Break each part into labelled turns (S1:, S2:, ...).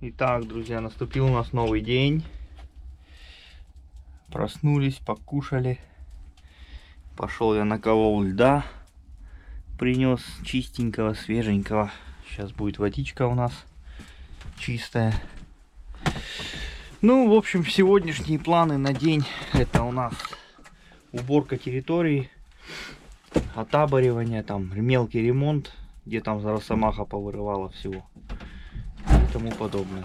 S1: Итак, друзья, наступил у нас новый день. Проснулись, покушали. Пошел я наколол льда. Принес чистенького, свеженького. Сейчас будет водичка у нас чистая. Ну, в общем, сегодняшние планы на день это у нас уборка территории, отаборивание, там мелкий ремонт, где там за росомаха повырывало всего тому подобное.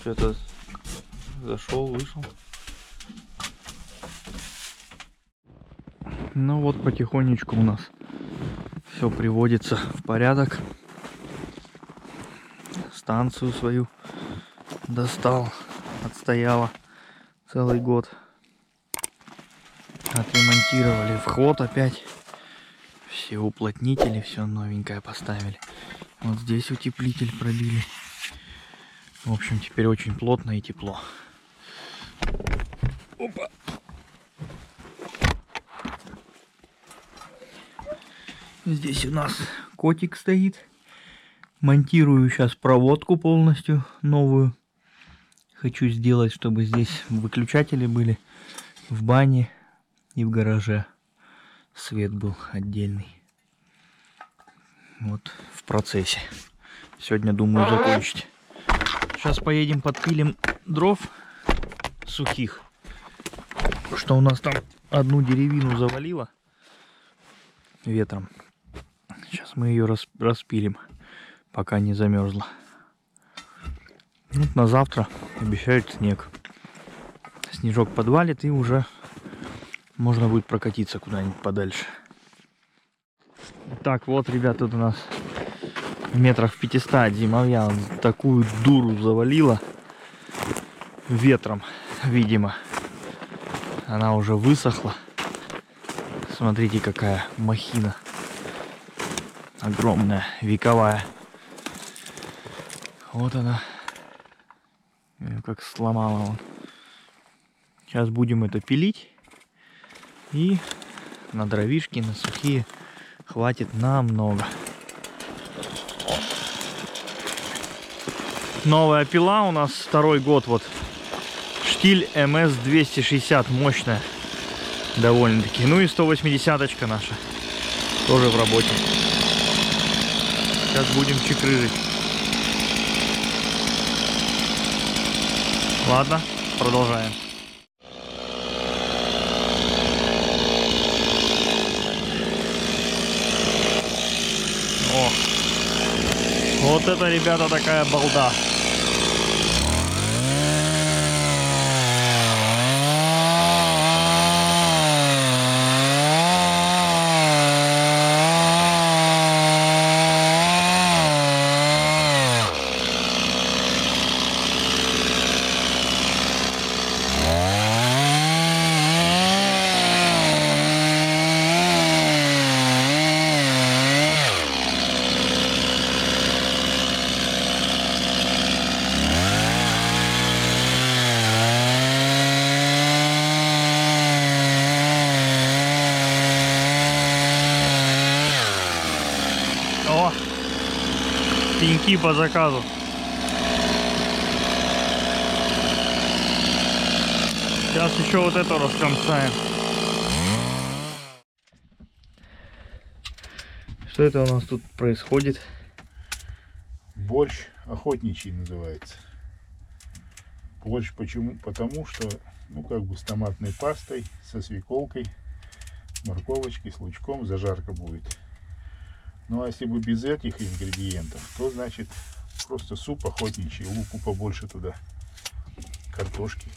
S1: Что-то зашел, вышел. Ну вот потихонечку у нас все приводится в порядок. Станцию свою достал, отстояла целый год. Отремонтировали вход опять. Все уплотнители, все новенькое поставили. Вот здесь утеплитель пробили. В общем, теперь очень плотно и тепло. Опа. Здесь у нас котик стоит. Монтирую сейчас проводку полностью новую. Хочу сделать, чтобы здесь выключатели были в бане и в гараже. Свет был отдельный. Вот в процессе. Сегодня думаю закончить. Сейчас поедем подпилим дров сухих. Что у нас там одну деревину завалило ветром. Сейчас мы ее распилим, пока не замерзла. Вот на завтра обещают снег. Снежок подвалит и уже можно будет прокатиться куда-нибудь подальше. Так, вот, ребята, тут у нас метрах в 500 от зимовья такую дуру завалила ветром, видимо. Она уже высохла. Смотрите, какая махина. Огромная, вековая. Вот она. Как сломала он. Сейчас будем это пилить. И на дровишки, на сухие хватит намного. Новая пила у нас второй год вот. Штиль МС-260 мощная. Довольно-таки. Ну и 180 наша. Тоже в работе. Сейчас будем чекрыжить. Ладно, продолжаем. О, вот это, ребята, такая балда. По заказу. Сейчас еще вот это раскомсаем. Что это у нас тут происходит?
S2: Борщ охотничий называется. Борщ почему? Потому что, ну, как бы с томатной пастой, со свеколкой, морковочкой, с лучком зажарка будет. Ну а если бы без этих ингредиентов, то значит просто суп охотничий, луку побольше туда, картошки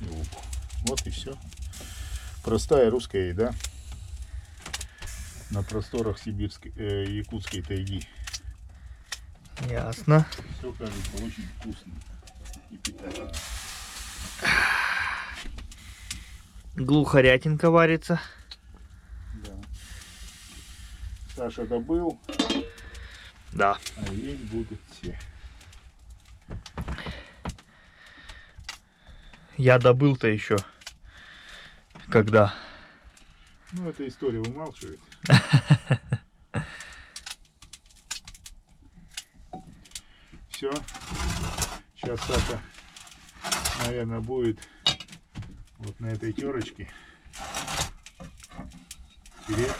S2: и луку. Вот и все. Простая русская еда на просторах сибирской, э, якутской тайги.
S1: Ясно.
S2: Все кажется очень вкусно и питательно.
S1: Глухарятинка варится.
S2: Саша добыл.
S1: Да.
S2: А есть будут все.
S1: Я добыл-то еще. Когда?
S2: Ну, эта история умалчивает. Все. Сейчас Саша, наверное, будет вот на этой терочке тереть.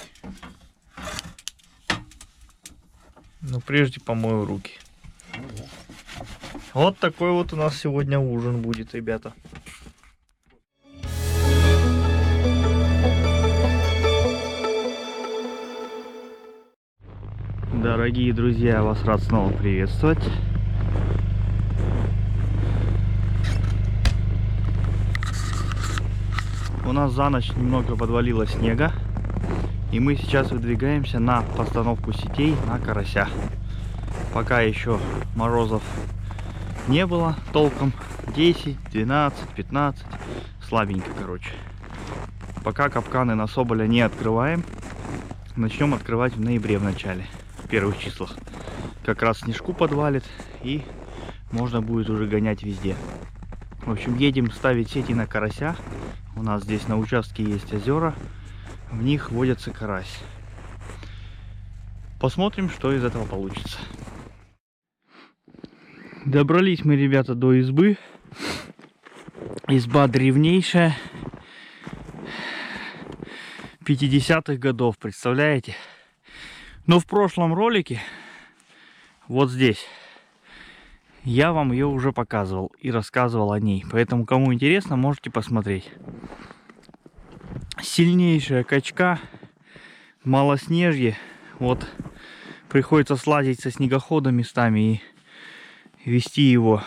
S1: Ну, прежде помою руки. Вот такой вот у нас сегодня ужин будет, ребята. Дорогие друзья, вас рад снова приветствовать. У нас за ночь немного подвалило снега. И мы сейчас выдвигаемся на постановку сетей на карася. Пока еще морозов не было толком. 10, 12, 15. Слабенько, короче. Пока капканы на соболя не открываем. Начнем открывать в ноябре в начале. В первых числах. Как раз снежку подвалит и можно будет уже гонять везде. В общем, едем ставить сети на карася. У нас здесь на участке есть озера. В них водится карась. Посмотрим, что из этого получится. Добрались мы, ребята, до избы. Изба древнейшая. 50-х годов, представляете? Но в прошлом ролике, вот здесь, я вам ее уже показывал и рассказывал о ней. Поэтому, кому интересно, можете посмотреть. Сильнейшая качка, малоснежье. Вот приходится слазить со снегохода местами и вести его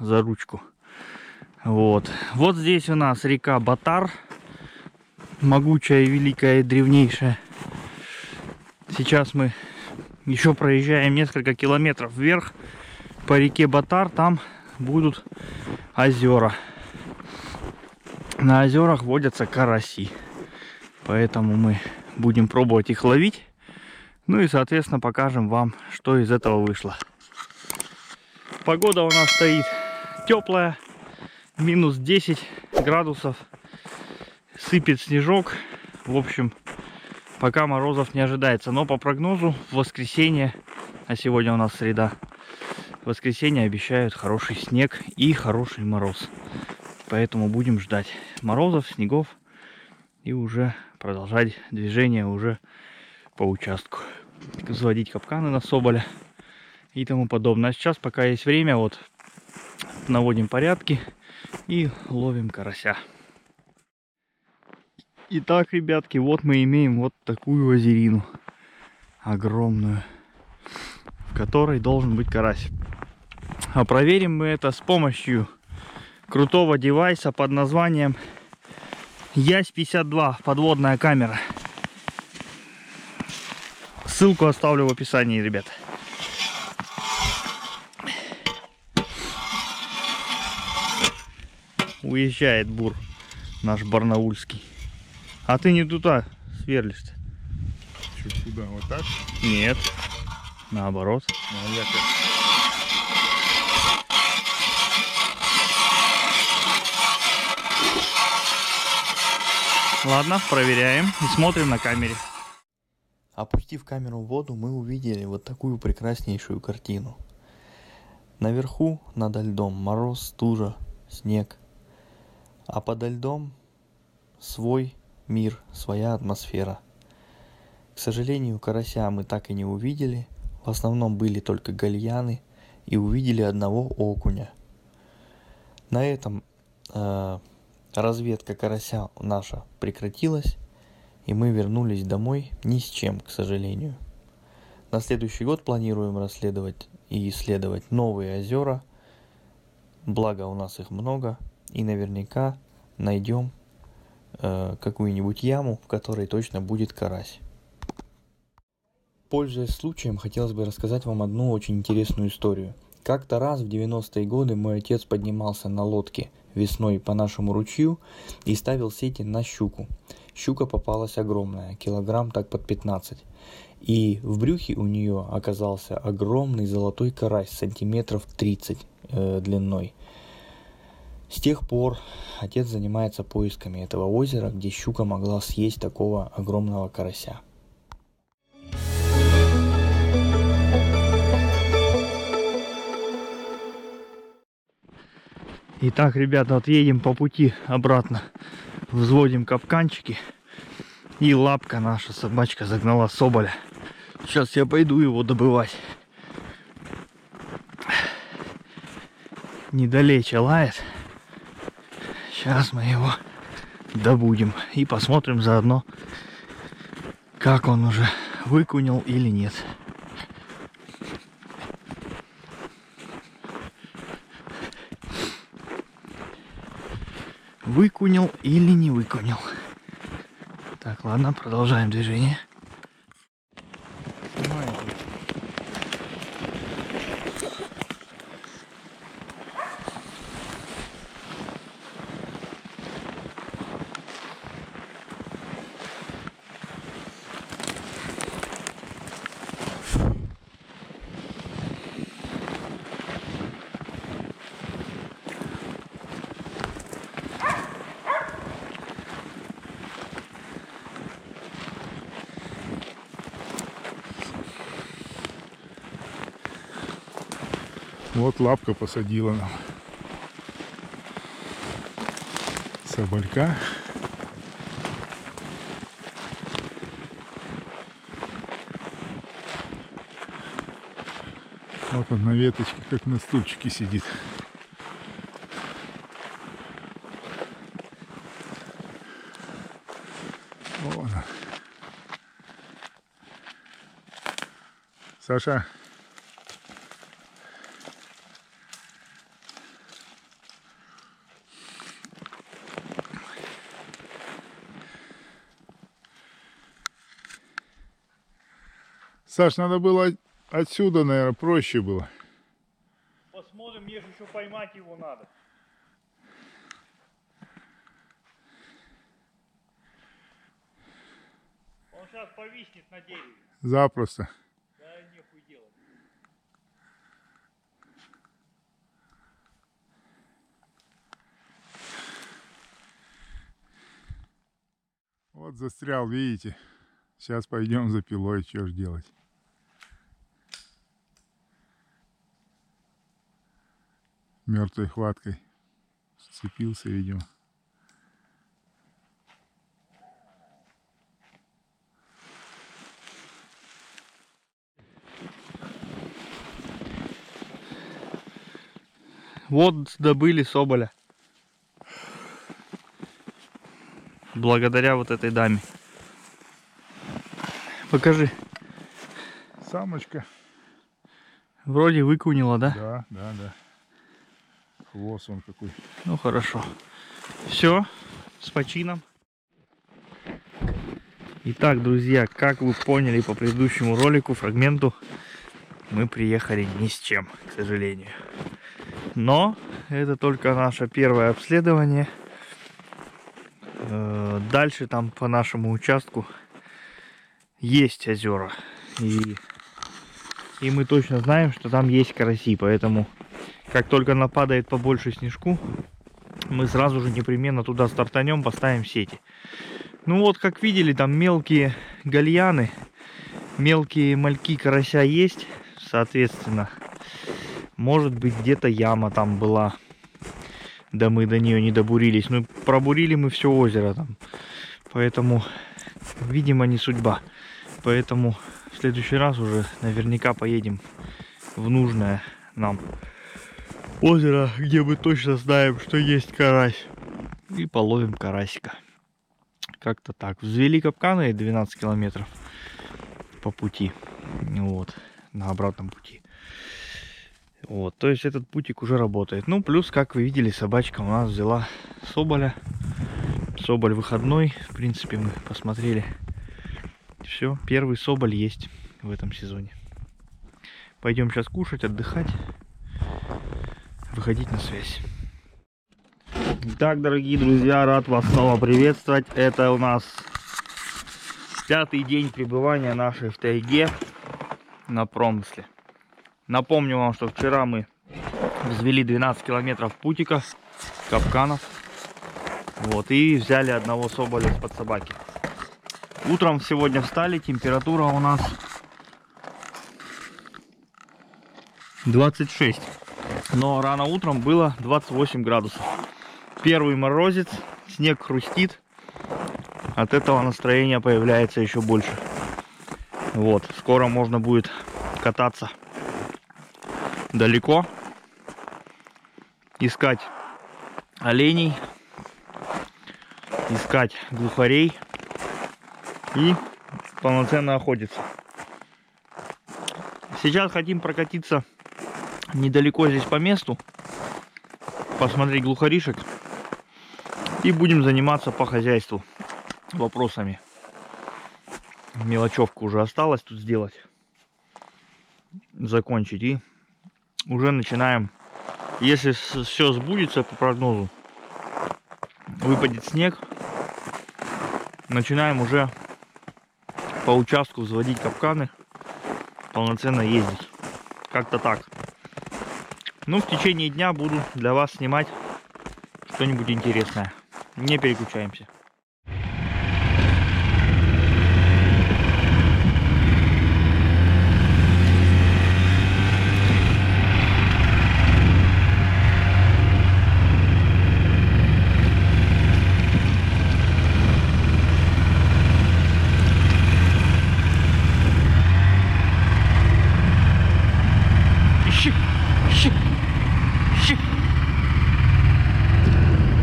S1: за ручку. Вот. Вот здесь у нас река Батар. Могучая, великая, древнейшая. Сейчас мы еще проезжаем несколько километров вверх по реке Батар. Там будут озера. На озерах водятся караси. Поэтому мы будем пробовать их ловить. Ну и, соответственно, покажем вам, что из этого вышло. Погода у нас стоит теплая, минус 10 градусов, сыпет снежок. В общем, пока морозов не ожидается. Но по прогнозу в воскресенье, а сегодня у нас среда, в воскресенье обещают хороший снег и хороший мороз. Поэтому будем ждать морозов, снегов и уже продолжать движение уже по участку. Заводить капканы на соболя и тому подобное. А сейчас, пока есть время, вот наводим порядки и ловим карася. Итак, ребятки, вот мы имеем вот такую озерину. Огромную. В которой должен быть карась. А проверим мы это с помощью крутого девайса под названием Ясь-52 подводная камера. Ссылку оставлю в описании, ребят. Уезжает бур наш барнаульский. А ты не туда сверлишься.
S2: Чуть куда? Вот так?
S1: Нет. Наоборот.
S2: Ну, а я как-
S1: Ладно, проверяем и смотрим на камере. Опустив камеру в воду, мы увидели вот такую прекраснейшую картину. Наверху, над льдом, мороз, стужа, снег. А подо льдом свой мир, своя атмосфера. К сожалению, карася мы так и не увидели. В основном были только гальяны и увидели одного окуня. На этом э, разведка карася наша прекратилась, и мы вернулись домой ни с чем, к сожалению. На следующий год планируем расследовать и исследовать новые озера. Благо у нас их много, и наверняка найдем э, какую-нибудь яму, в которой точно будет карась. Пользуясь случаем, хотелось бы рассказать вам одну очень интересную историю. Как-то раз в 90-е годы мой отец поднимался на лодке весной по нашему ручью и ставил сети на щуку. Щука попалась огромная, килограмм так под 15. И в брюхе у нее оказался огромный золотой карась, сантиметров 30 э, длиной. С тех пор отец занимается поисками этого озера, где щука могла съесть такого огромного карася. Итак, ребята, вот едем по пути обратно. Взводим капканчики. И лапка наша собачка загнала соболя. Сейчас я пойду его добывать. Недалече лает. Сейчас мы его добудем. И посмотрим заодно, как он уже выкунил или нет. Выкунил или не выкунил. Так, ладно, продолжаем движение.
S2: Вот лапка посадила нам. Соболька. Вот он на веточке, как на стульчике сидит. Вон он. Саша, Саш, надо было отсюда, наверное, проще было.
S1: Посмотрим, мне же еще поймать его надо. Он сейчас повиснет на дереве.
S2: Запросто.
S1: Да нехуй делать.
S2: Вот застрял, видите? Сейчас пойдем за пилой, что ж делать. Мертвой хваткой сцепился, видимо.
S1: Вот добыли соболя. Благодаря вот этой даме. Покажи.
S2: Самочка.
S1: Вроде выкунила, да?
S2: Да, да, да. Хвост он какой.
S1: Ну хорошо. Все, с почином. Итак, друзья, как вы поняли по предыдущему ролику, фрагменту, мы приехали ни с чем, к сожалению. Но это только наше первое обследование. Э, Дальше там по нашему участку есть озера. И, и мы точно знаем, что там есть караси. Поэтому, как только нападает побольше снежку, мы сразу же непременно туда стартанем, поставим сети. Ну вот, как видели, там мелкие гальяны, мелкие мальки карася есть, соответственно. Может быть, где-то яма там была. Да мы до нее не добурились. Ну, пробурили мы все озеро там. Поэтому, видимо, не судьба. Поэтому в следующий раз уже наверняка поедем в нужное нам озеро, где мы точно знаем, что есть карась. И половим карасика. Как-то так. Взвели капканы 12 километров по пути. Вот. На обратном пути. Вот, то есть этот путик уже работает. Ну, плюс, как вы видели, собачка у нас взяла соболя. Соболь выходной. В принципе, мы посмотрели. Все, первый соболь есть в этом сезоне. Пойдем сейчас кушать, отдыхать, выходить на связь. Итак, дорогие друзья, рад вас снова приветствовать. Это у нас пятый день пребывания нашей в тайге на промысле. Напомню вам, что вчера мы взвели 12 километров путика капканов. Вот, и взяли одного соболя из-под собаки. Утром сегодня встали, температура у нас 26. Но рано утром было 28 градусов. Первый морозец, снег хрустит. От этого настроение появляется еще больше. Вот, скоро можно будет кататься далеко, искать оленей, искать глухарей и полноценно охотиться. Сейчас хотим прокатиться недалеко здесь по месту, посмотреть глухаришек и будем заниматься по хозяйству вопросами. Мелочевку уже осталось тут сделать, закончить и уже начинаем, если все сбудется по прогнозу, выпадет снег, начинаем уже по участку взводить капканы, полноценно ездить. Как-то так. Ну, в течение дня буду для вас снимать что-нибудь интересное. Не переключаемся.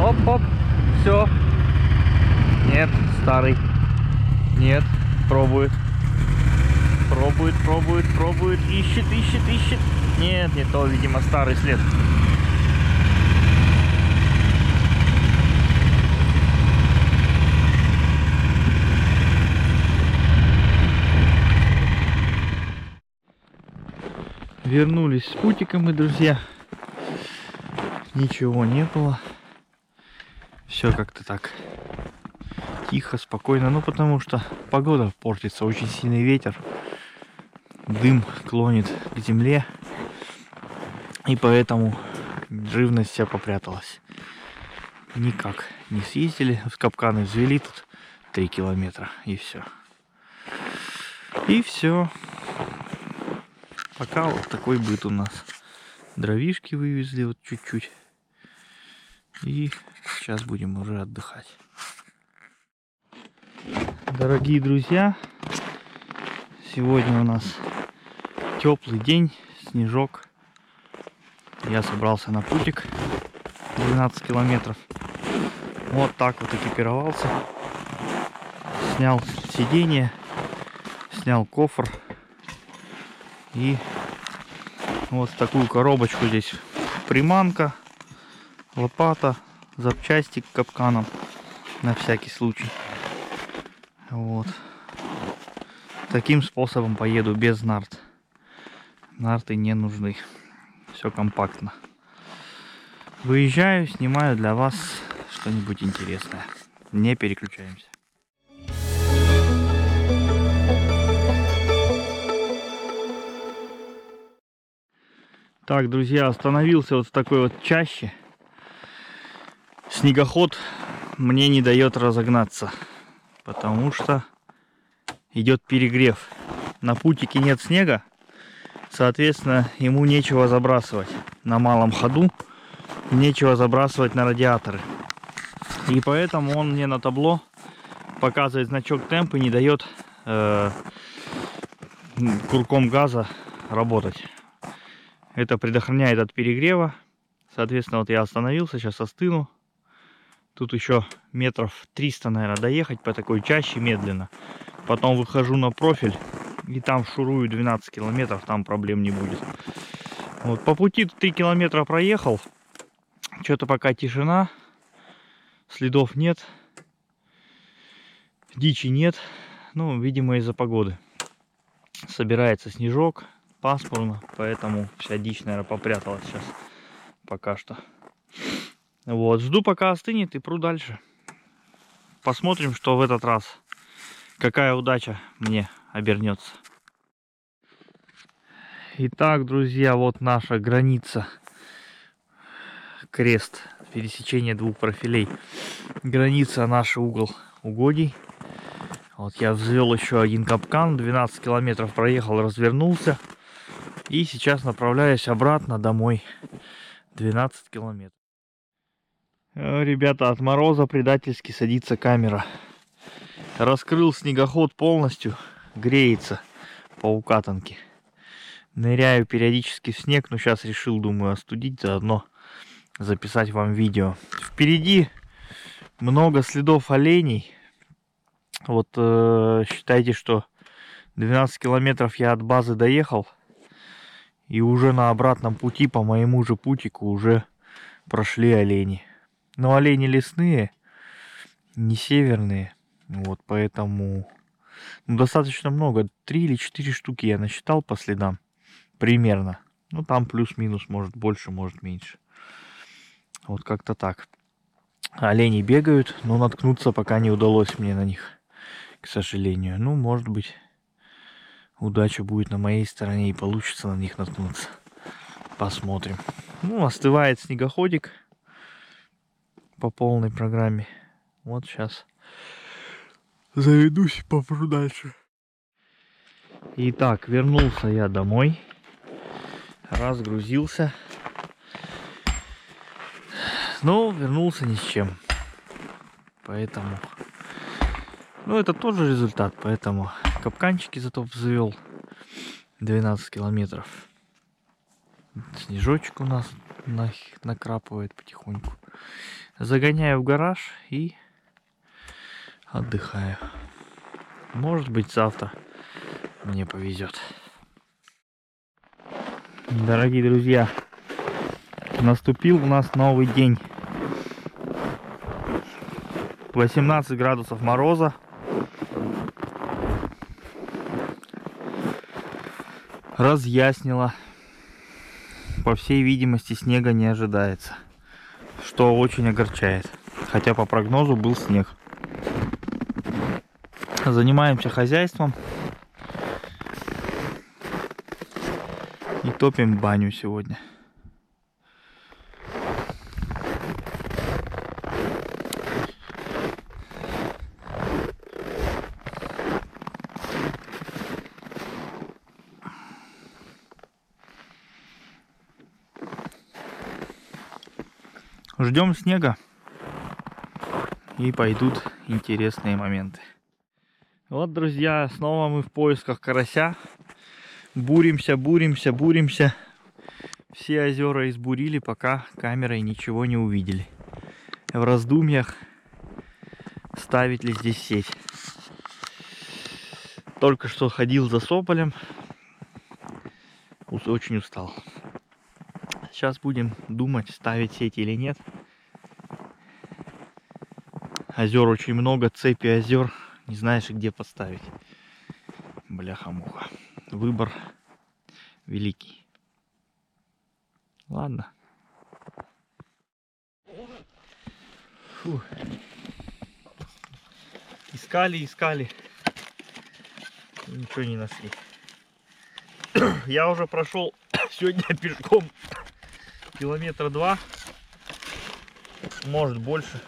S1: Оп, оп, все. Нет, старый. Нет, пробует. Пробует, пробует, пробует, ищет, ищет, ищет. Нет, не то, видимо, старый след. Вернулись с путика мы, друзья. Ничего не было. Все как-то так тихо, спокойно. Ну, потому что погода портится, очень сильный ветер. Дым клонит к земле. И поэтому живность вся попряталась. Никак не съездили. В капканы взвели тут 3 километра. И все. И все. Пока вот такой быт у нас. Дровишки вывезли вот чуть-чуть. И сейчас будем уже отдыхать. Дорогие друзья, сегодня у нас теплый день, снежок. Я собрался на путик 12 километров. Вот так вот экипировался. Снял сиденье, снял кофр. И вот такую коробочку здесь приманка, лопата, запчасти к капканам на всякий случай. Вот. Таким способом поеду без нарт. Нарты не нужны. Все компактно. Выезжаю, снимаю для вас что-нибудь интересное. Не переключаемся. Так, друзья, остановился вот в такой вот чаще. Снегоход мне не дает разогнаться, потому что идет перегрев. На путике нет снега, соответственно, ему нечего забрасывать на малом ходу, нечего забрасывать на радиаторы. И поэтому он мне на табло показывает значок темп и не дает э, курком газа работать. Это предохраняет от перегрева. Соответственно, вот я остановился, сейчас остыну. Тут еще метров 300, наверное, доехать по такой чаще медленно. Потом выхожу на профиль и там шурую 12 километров, там проблем не будет. Вот по пути 3 километра проехал. Что-то пока тишина. Следов нет. Дичи нет. Ну, видимо, из-за погоды. Собирается снежок пасмурно, поэтому вся дичь, наверное, попряталась сейчас пока что. Вот, жду пока остынет и пру дальше. Посмотрим, что в этот раз, какая удача мне обернется. Итак, друзья, вот наша граница. Крест пересечение двух профилей. Граница наш угол угодий. Вот я взвел еще один капкан, 12 километров проехал, развернулся. И сейчас направляюсь обратно домой. 12 километров. Э, Ребята, от мороза предательски садится камера. Раскрыл снегоход полностью, греется по укатанке. Ныряю периодически в снег, но сейчас решил, думаю, остудить заодно записать вам видео. Впереди много следов оленей. Вот э, считайте, что 12 километров я от базы доехал. И уже на обратном пути, по моему же путику, уже прошли олени. Но олени лесные, не северные. Вот поэтому ну, достаточно много. Три или четыре штуки я насчитал по следам. Примерно. Ну там плюс-минус, может больше, может меньше. Вот как-то так. Олени бегают, но наткнуться пока не удалось мне на них, к сожалению. Ну, может быть, удача будет на моей стороне и получится на них наткнуться. Посмотрим. Ну, остывает снегоходик по полной программе. Вот сейчас заведусь, попру дальше. Итак, вернулся я домой. Разгрузился. Но вернулся ни с чем. Поэтому... Ну, это тоже результат, поэтому капканчики зато взвел 12 километров. Снежочек у нас на- накрапывает потихоньку. Загоняю в гараж и отдыхаю. Может быть завтра мне повезет. Дорогие друзья, наступил у нас новый день. 18 градусов мороза. Разъяснило. По всей видимости, снега не ожидается. Что очень огорчает. Хотя по прогнозу был снег. Занимаемся хозяйством. И топим баню сегодня. Ждем снега. И пойдут интересные моменты. Вот, друзья, снова мы в поисках карася. Буримся, буримся, буримся. Все озера избурили, пока камерой ничего не увидели. В раздумьях, ставить ли здесь сеть. Только что ходил за Сополем. Очень устал. Сейчас будем думать, ставить сеть или нет. Озер очень много, цепи озер. Не знаешь, где поставить. Бляха-муха. Выбор великий. Ладно. Фу. Искали, искали. Ничего не нашли. Я уже прошел сегодня пешком километра два. Может больше.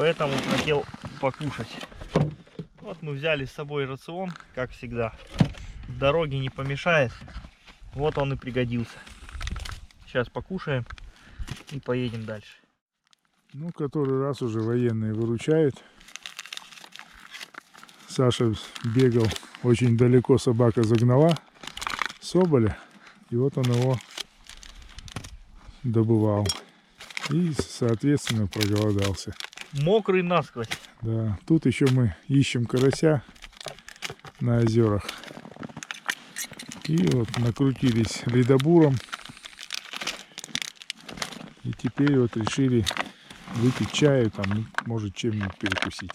S1: Поэтому хотел покушать. Вот мы взяли с собой рацион, как всегда. Дороги не помешает. Вот он и пригодился. Сейчас покушаем и поедем дальше.
S2: Ну, который раз уже военные выручают. Саша бегал очень далеко, собака загнала соболя. И вот он его добывал. И, соответственно, проголодался.
S1: Мокрый насквозь.
S2: Да, тут еще мы ищем карася на озерах. И вот накрутились ледобуром. И теперь вот решили выпить чаю, там, ну, может, чем-нибудь перекусить.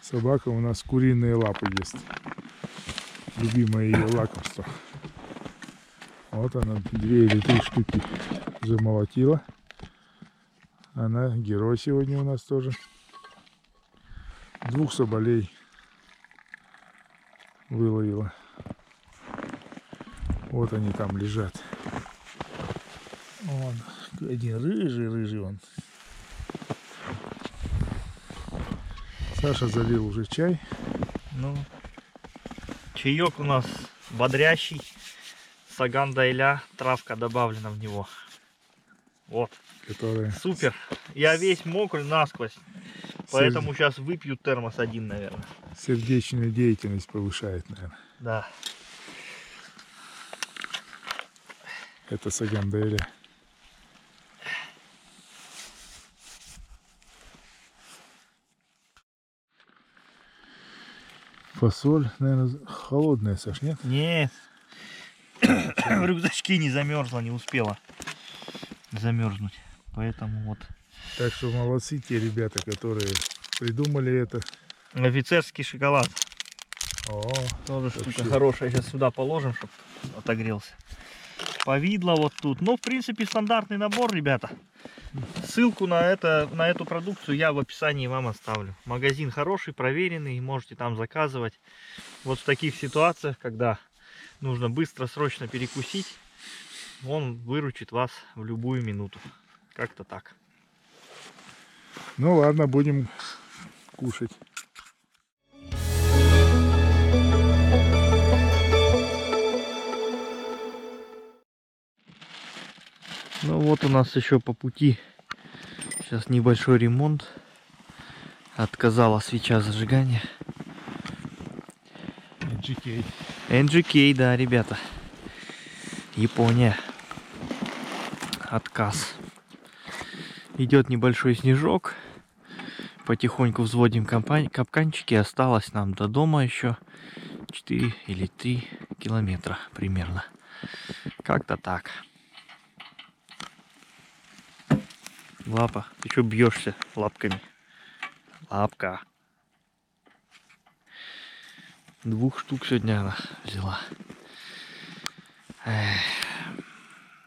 S2: Собака у нас куриные лапы ест. Любимое ее лакомство. Вот она, две или три штуки замолотила. Она герой сегодня у нас тоже. Двух соболей выловила. Вот они там лежат. Вон, один рыжий, рыжий он. Саша залил уже чай.
S1: Ну, чаек у нас бодрящий. Саган Дайля, травка добавлена в него. Вот,
S2: Которая
S1: супер. Я весь мокрый насквозь. Поэтому сейчас выпью термос один, наверное.
S2: сердечную деятельность повышает, наверное.
S1: Да.
S2: Это Саганделя. Фасоль, наверное, холодная, Саш, нет?
S1: Нет. В рюкзачке не замерзла, не успела замерзнуть. Поэтому вот.
S2: Так что молодцы те ребята, которые придумали это.
S1: Офицерский шоколад.
S2: О,
S1: Тоже
S2: Вообще.
S1: штука хорошая. Сейчас сюда положим, чтобы отогрелся. Повидло вот тут. Ну, в принципе, стандартный набор, ребята. Ссылку на, это, на эту продукцию я в описании вам оставлю. Магазин хороший, проверенный, можете там заказывать. Вот в таких ситуациях, когда нужно быстро, срочно перекусить, он выручит вас в любую минуту. Как-то так.
S2: ну ладно, будем кушать.
S1: Ну вот у нас еще по пути сейчас небольшой ремонт. Отказала свеча зажигания.
S2: GK.
S1: NGK, да, ребята. Япония. Отказ. Идет небольшой снежок. Потихоньку взводим капканчики. Осталось нам до дома еще 4 или 3 километра примерно. Как-то так. Лапа, ты что бьешься лапками? Лапка. Двух штук сегодня она взяла. Эх,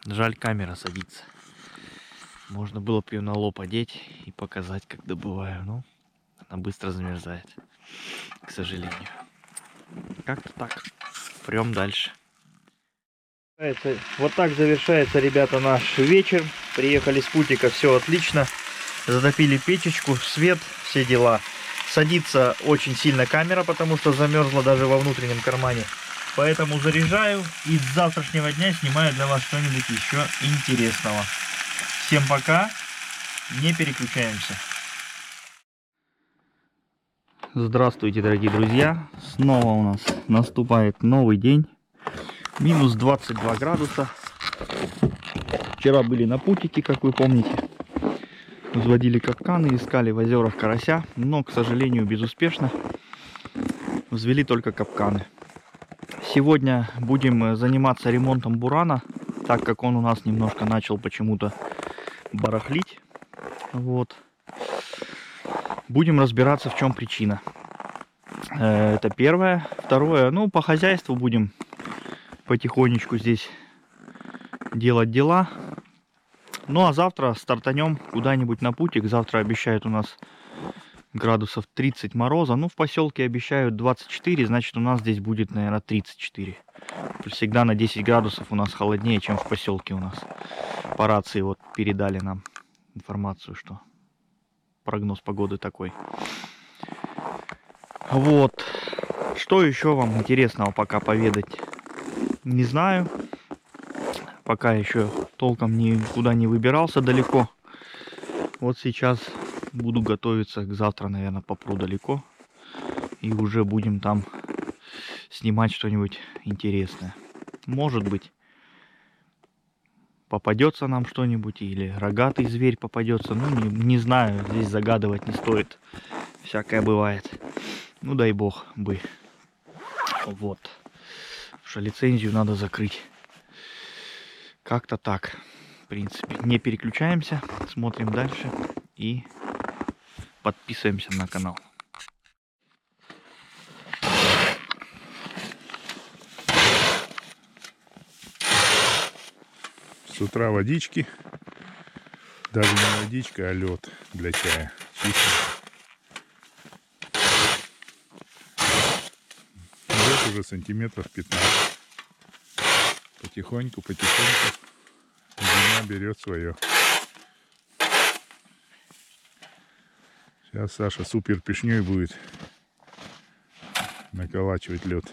S1: Жаль, камера садится. Можно было бы ее на лоб одеть и показать, как добываю. Но она быстро замерзает. К сожалению. Как-то так. Прям дальше. Вот так завершается, ребята, наш вечер. Приехали с путика, все отлично. Затопили печечку, свет, все дела. Садится очень сильно камера, потому что замерзла даже во внутреннем кармане. Поэтому заряжаю и с завтрашнего дня снимаю для вас что-нибудь еще интересного. Всем пока, не переключаемся. Здравствуйте, дорогие друзья. Снова у нас наступает новый день. Минус 22 градуса. Вчера были на путике, как вы помните. Взводили капканы, искали в озерах карася, но, к сожалению, безуспешно. Взвели только капканы. Сегодня будем э, заниматься ремонтом бурана, так как он у нас немножко начал почему-то барахлить. Вот. Будем разбираться, в чем причина. Э, Это первое. Второе, ну, по хозяйству будем потихонечку здесь делать дела. Ну, а завтра стартанем куда-нибудь на путик. Завтра обещают у нас градусов 30 мороза. Ну, в поселке обещают 24, значит, у нас здесь будет, наверное, 34. То есть Всегда на 10 градусов у нас холоднее, чем в поселке у нас. По рации вот передали нам информацию, что прогноз погоды такой. Вот. Что еще вам интересного пока поведать? Не знаю. Пока еще толком никуда не выбирался далеко. Вот сейчас буду готовиться к завтра, наверное, попру далеко. И уже будем там снимать что-нибудь интересное. Может быть, попадется нам что-нибудь, или рогатый зверь попадется. Ну, не, не знаю, здесь загадывать не стоит. Всякое бывает. Ну, дай бог бы. Вот. Потому что лицензию надо закрыть. Как-то так. В принципе, не переключаемся, смотрим дальше и подписываемся на канал.
S2: С утра водички. Даже не водичка, а лед для чая. Чисто. Лед уже сантиметров 15. Потихоньку, потихоньку. Зима берет свое. Сейчас Саша супер пешней будет наколачивать лед.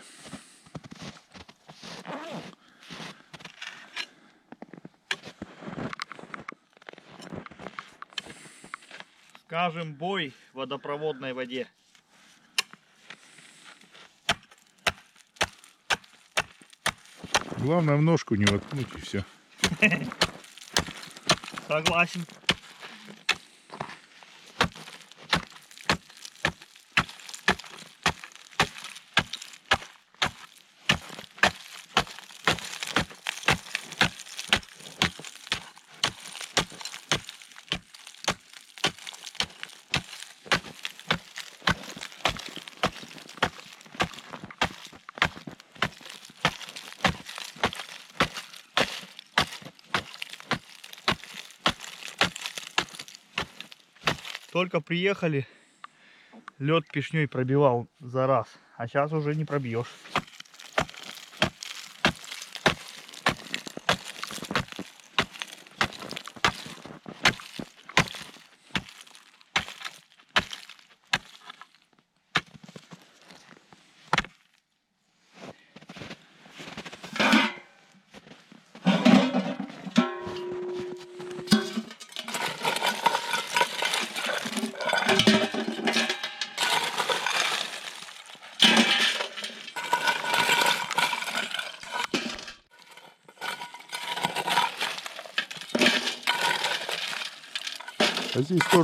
S1: Скажем, бой в водопроводной воде.
S2: Главное в ножку не воткнуть и все.
S1: Согласен. Только приехали, лед пешней пробивал за раз, а сейчас уже не пробьешь.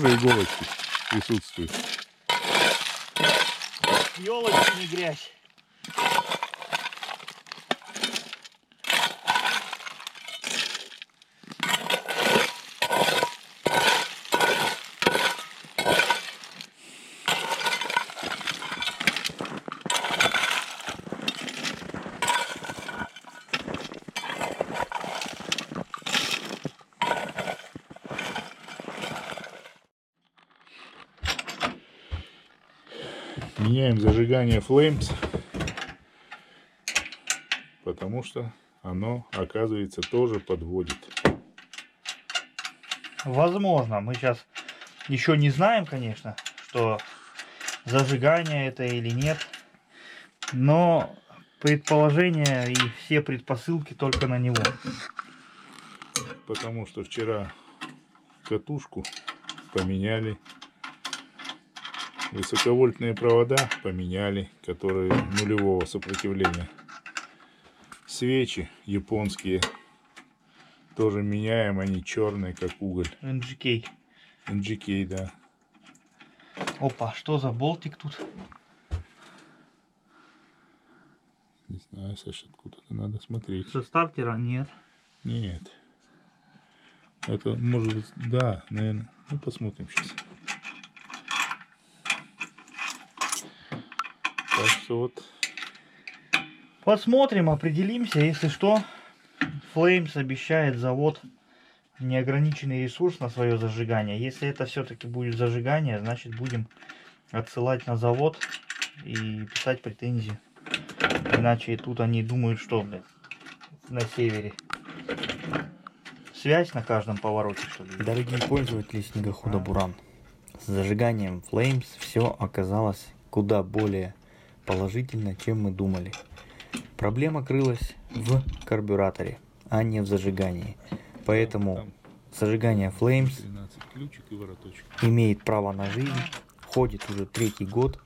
S2: Тоже иголочки присутствуют.
S1: Елочки не грязь.
S2: Меняем зажигание Flames, потому что оно, оказывается, тоже подводит.
S1: Возможно, мы сейчас еще не знаем, конечно, что зажигание это или нет. Но предположения и все предпосылки только на него.
S2: Потому что вчера катушку поменяли. Высоковольтные провода поменяли, которые нулевого сопротивления. Свечи японские тоже меняем, они черные, как уголь.
S1: NGK.
S2: NGK, да.
S1: Опа, что за болтик тут?
S2: Не знаю, Саша, откуда-то надо смотреть.
S1: Со стартера нет.
S2: Нет. Это может быть, да, наверное. Ну, посмотрим сейчас. Так что вот
S1: Посмотрим, определимся. Если что, Flames обещает завод неограниченный ресурс на свое зажигание. Если это все-таки будет зажигание, значит будем отсылать на завод и писать претензии. Иначе тут они думают, что блин, на севере. Связь на каждом повороте, что ли?
S3: Дорогие пользователи снегохода Буран, с зажиганием Flames все оказалось куда более положительно, чем мы думали. Проблема крылась в карбюраторе, а не в зажигании. Поэтому зажигание Flames
S2: 13 ключик и вороточек.
S3: имеет право на жизнь, ходит уже третий год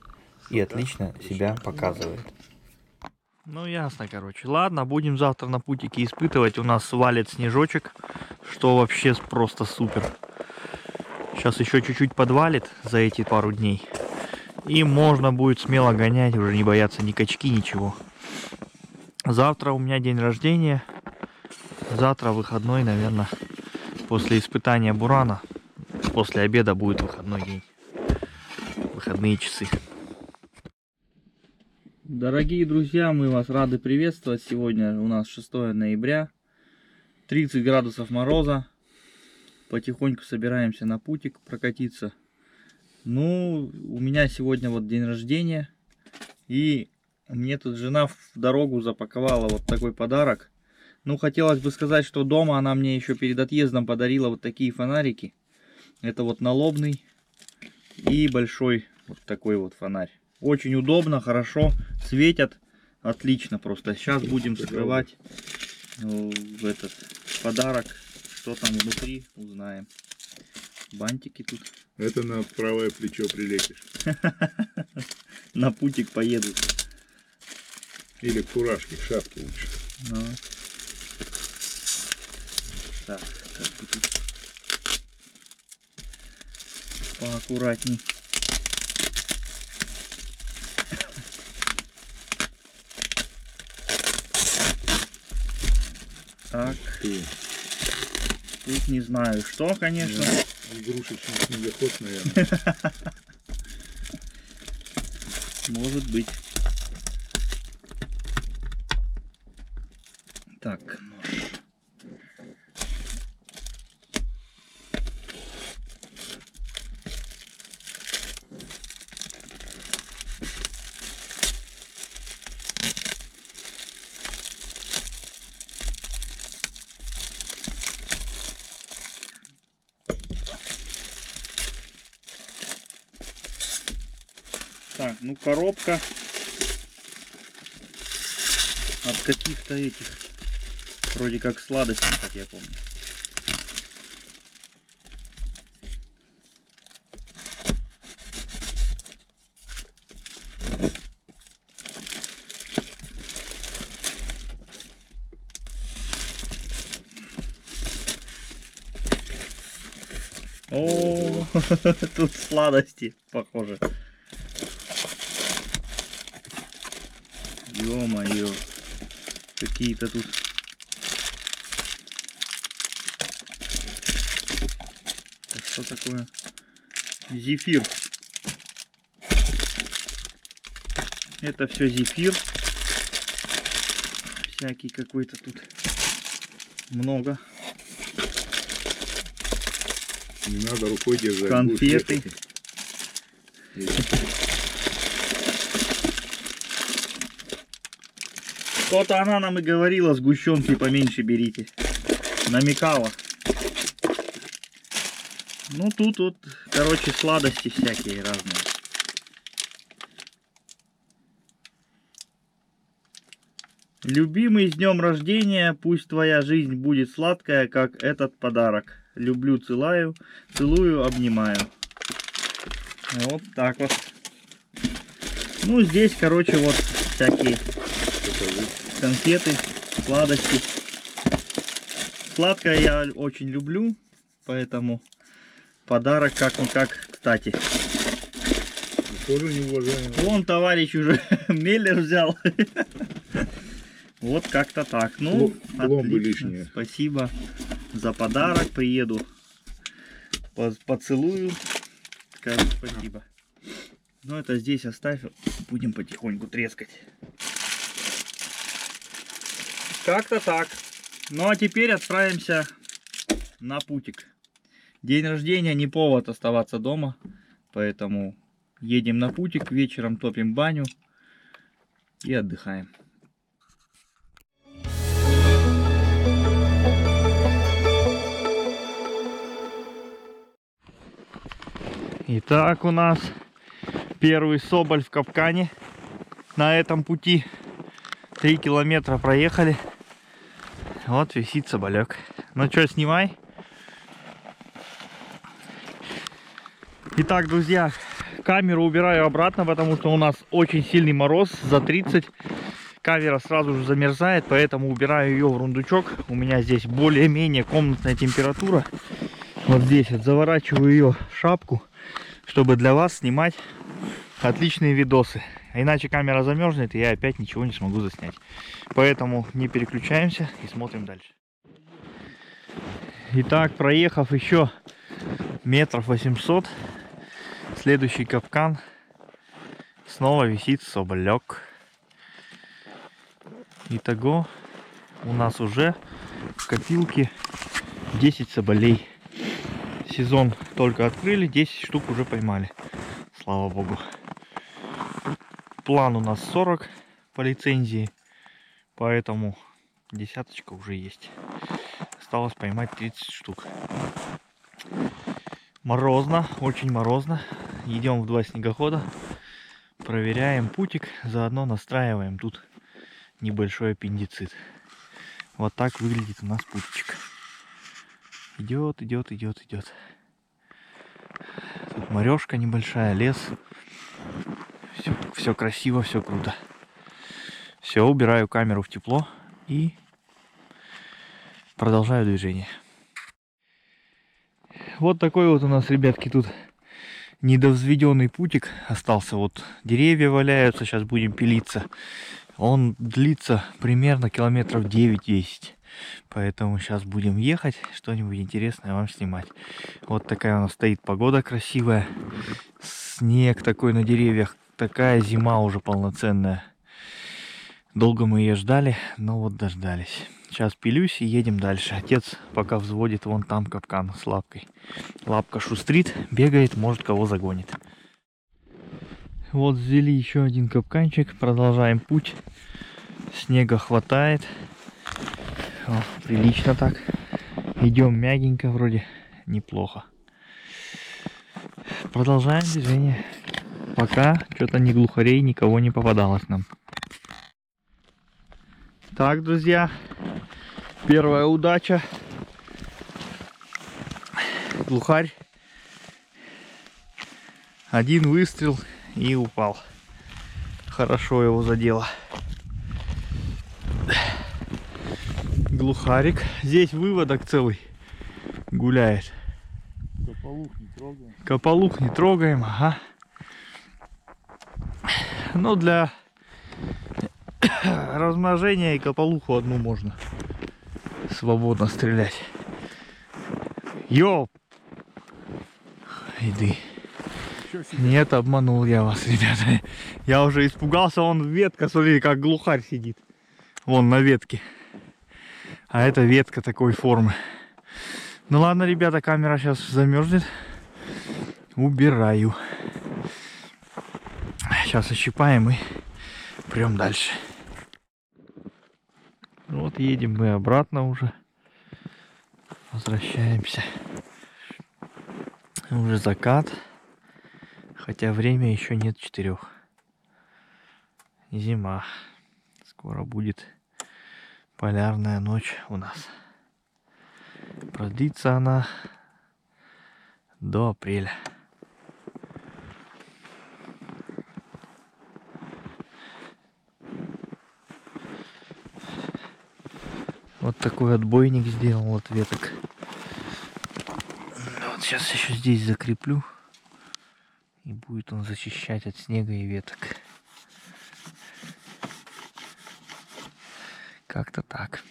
S3: и отлично себя показывает.
S1: Ну ясно, короче. Ладно, будем завтра на путике испытывать. У нас свалит снежочек, что вообще просто супер. Сейчас еще чуть-чуть подвалит за эти пару дней. И можно будет смело гонять, уже не бояться ни качки, ничего. Завтра у меня день рождения. Завтра выходной, наверное, после испытания Бурана. После обеда будет выходной день. Выходные часы. Дорогие друзья, мы вас рады приветствовать. Сегодня у нас 6 ноября. 30 градусов мороза. Потихоньку собираемся на путик прокатиться. Ну, у меня сегодня вот день рождения. И мне тут жена в дорогу запаковала вот такой подарок. Ну, хотелось бы сказать, что дома она мне еще перед отъездом подарила вот такие фонарики. Это вот налобный и большой вот такой вот фонарь. Очень удобно, хорошо, светят. Отлично просто. Сейчас будем скрывать в этот подарок. Что там внутри, узнаем. Бантики тут.
S2: Это на правое плечо прилепишь.
S1: На путик поедут.
S2: Или к фуражке, к шапке лучше.
S1: Ну. Так, как бы тут поаккуратней. Так, тут не знаю что, конечно.
S2: Игрушечный снегоход, наверное.
S1: Может быть. Так, нож. Так, ну коробка от каких-то этих, вроде как сладостей, как я помню. О, тут сладости, похоже. Ё-моё. Какие-то тут. Это что такое? Зефир. Это все зефир. Всякий какой-то тут. Много.
S2: Не надо рукой держать.
S1: Конфеты.
S2: будешь
S1: Что-то она нам и говорила, сгущенки поменьше берите. Намекала. Ну тут вот, короче, сладости всякие разные. Любимый с днем рождения, пусть твоя жизнь будет сладкая, как этот подарок. Люблю, целую, целую, обнимаю. Вот так вот. Ну, здесь, короче, вот всякие. Конфеты, сладости. Сладкое я очень люблю, поэтому подарок как он как кстати.
S2: Тоже.
S1: Вон товарищ уже Меллер взял. Вот как-то так. Ну,
S2: пломбы лишние.
S1: Спасибо за подарок. Приеду, по- поцелую. Скажу спасибо. Ну, это здесь оставь. Будем потихоньку трескать. Как-то так. Ну, а теперь отправимся на путик. День рождения не повод оставаться дома. Поэтому едем на путик, вечером топим баню и отдыхаем. Итак, у нас первый соболь в капкане на этом пути. Три километра проехали. Вот висит соболек. Ну что, снимай. Итак, друзья, камеру убираю обратно, потому что у нас очень сильный мороз, за 30. Камера сразу же замерзает, поэтому убираю ее в рундучок. У меня здесь более-менее комнатная температура. Вот здесь вот заворачиваю ее в шапку, чтобы для вас снимать отличные видосы. А иначе камера замерзнет, и я опять ничего не смогу заснять. Поэтому не переключаемся и смотрим дальше. Итак, проехав еще метров 800, следующий капкан снова висит соболек. Итого у нас уже в копилке 10 соболей. Сезон только открыли, 10 штук уже поймали. Слава богу. План у нас 40 по лицензии. Поэтому Десяточка уже есть. Осталось поймать 30 штук. Морозно, очень морозно. Идем в два снегохода. Проверяем путик, заодно настраиваем тут небольшой аппендицит. Вот так выглядит у нас путечек. Идет, идет, идет, идет. Тут морешка небольшая, лес. Все, все красиво, все круто. Все, убираю камеру в тепло и продолжаю движение. Вот такой вот у нас, ребятки, тут недовзведенный путик остался. Вот деревья валяются, сейчас будем пилиться. Он длится примерно километров 9-10. Поэтому сейчас будем ехать, что-нибудь интересное вам снимать. Вот такая у нас стоит погода красивая. Снег такой на деревьях. Такая зима уже полноценная. Долго мы ее ждали, но вот дождались. Сейчас пилюсь и едем дальше. Отец пока взводит вон там капкан с лапкой. Лапка шустрит, бегает, может кого загонит. Вот взяли еще один капканчик, продолжаем путь. Снега хватает. О, прилично так. Идем мягенько вроде, неплохо. Продолжаем движение. Пока что-то ни глухарей, никого не попадалось нам. Так, друзья, первая удача. Глухарь. Один выстрел и упал. Хорошо его задело. Глухарик. Здесь выводок целый гуляет.
S2: Кополух не трогаем.
S1: Кополух не трогаем, ага. Ну, для размножения и кополуху одну можно свободно стрелять. Йоп! Иди. Нет, обманул я вас, ребята. Я уже испугался, он ветка, смотри, как глухарь сидит. Вон на ветке. А это ветка такой формы. Ну ладно, ребята, камера сейчас замерзнет. Убираю. Сейчас ощипаем и прям дальше. Вот едем мы обратно уже. Возвращаемся. Уже закат. Хотя время еще нет четырех. Зима. Скоро будет полярная ночь у нас. Продлится она до апреля. Вот такой отбойник сделал от веток. Вот сейчас еще здесь закреплю. И будет он защищать от снега и веток. Как-то так.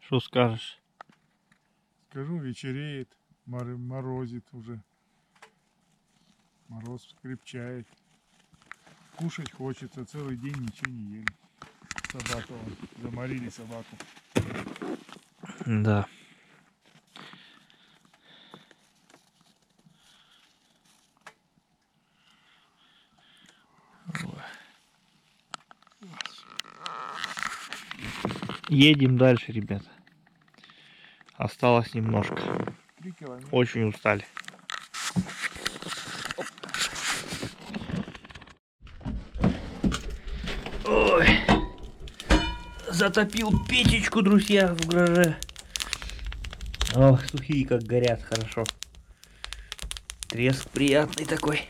S1: Что скажешь?
S2: Скажу, вечереет, мор- морозит уже. Мороз крепчает. Кушать хочется, целый день ничего не ели. Собака вон, заморили собаку.
S1: Да. Едем дальше, ребята. Осталось немножко. Очень устали. Затопил печечку, друзья, в гараже. Ох, сухие как горят, хорошо. Треск приятный такой.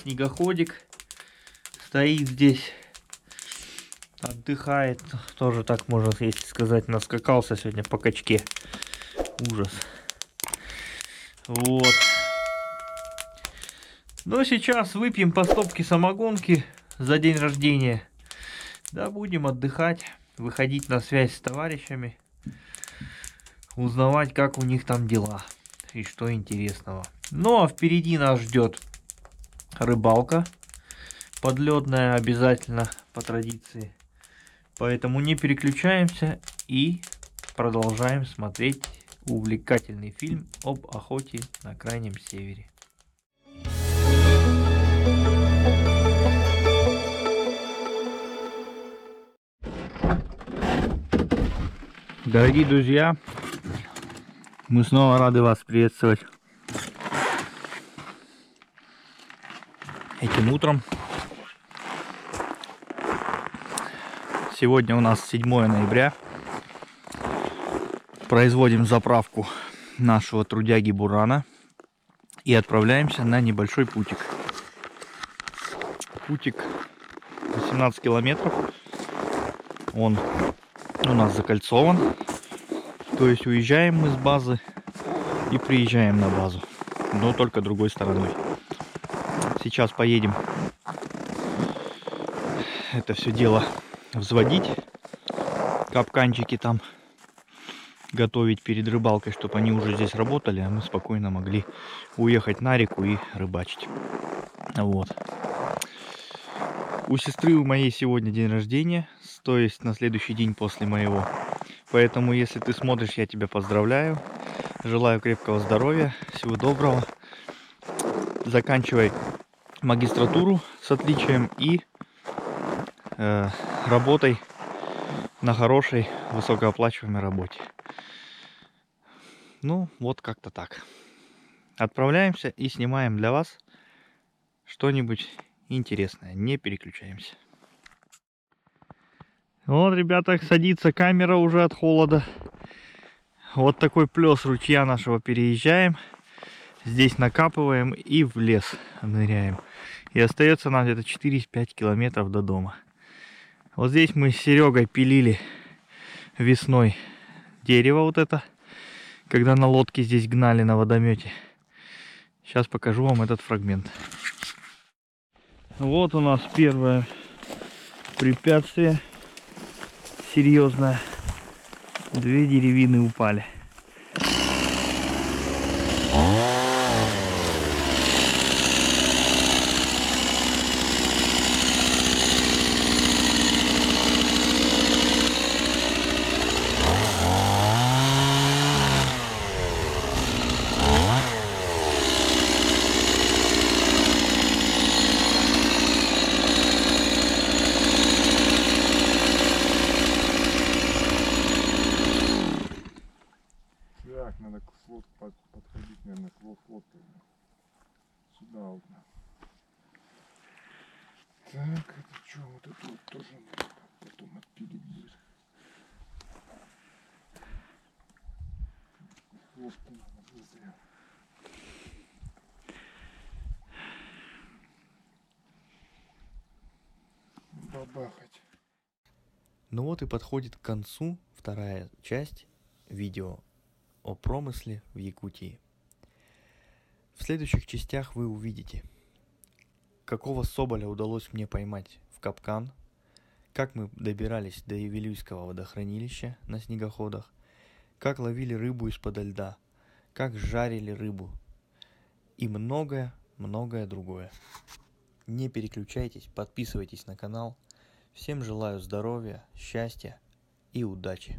S1: Снегоходик стоит здесь. Отдыхает. Тоже так можно, если сказать, наскакался сегодня по качке. Ужас. Вот. Ну, сейчас выпьем по стопке самогонки за день рождения. Да, будем отдыхать, выходить на связь с товарищами, узнавать, как у них там дела и что интересного. Ну, а впереди нас ждет рыбалка подледная обязательно по традиции. Поэтому не переключаемся и продолжаем смотреть увлекательный фильм об охоте на крайнем севере. Дорогие друзья, мы снова рады вас приветствовать этим утром. Сегодня у нас 7 ноября. Производим заправку нашего трудяги Бурана и отправляемся на небольшой путик. Путик 18 километров. Он у нас закольцован. То есть уезжаем мы с базы и приезжаем на базу. Но только другой стороной. Сейчас поедем это все дело взводить. Капканчики там готовить перед рыбалкой, чтобы они уже здесь работали, а мы спокойно могли уехать на реку и рыбачить. Вот. У сестры у моей сегодня день рождения, то есть на следующий день после моего. Поэтому, если ты смотришь, я тебя поздравляю. Желаю крепкого здоровья, всего доброго. Заканчивай магистратуру с отличием и э, работай на хорошей, высокооплачиваемой работе. Ну, вот как-то так. Отправляемся и снимаем для вас что-нибудь интересное. Не переключаемся. Вот, ребята, садится камера уже от холода. Вот такой плес ручья нашего переезжаем. Здесь накапываем и в лес ныряем. И остается нам где-то 4-5 километров до дома. Вот здесь мы с Серегой пилили весной дерево вот это когда на лодке здесь гнали на водомете. Сейчас покажу вам этот фрагмент. Вот у нас первое препятствие серьезное. Две деревины упали.
S2: Так, надо к слот под- подходить, наверное, к лод лодке. Сюда вот. на. Так, это что, вот это вот тоже надо потом отпилить будет. Лодку надо быстрее. Бабахать.
S3: Ну вот и подходит к концу вторая часть видео о промысле в Якутии. В следующих частях вы увидите, какого соболя удалось мне поймать в капкан, как мы добирались до Евелюйского водохранилища на снегоходах, как ловили рыбу из-под льда, как жарили рыбу и многое-многое другое. Не переключайтесь, подписывайтесь на канал. Всем желаю здоровья, счастья и удачи.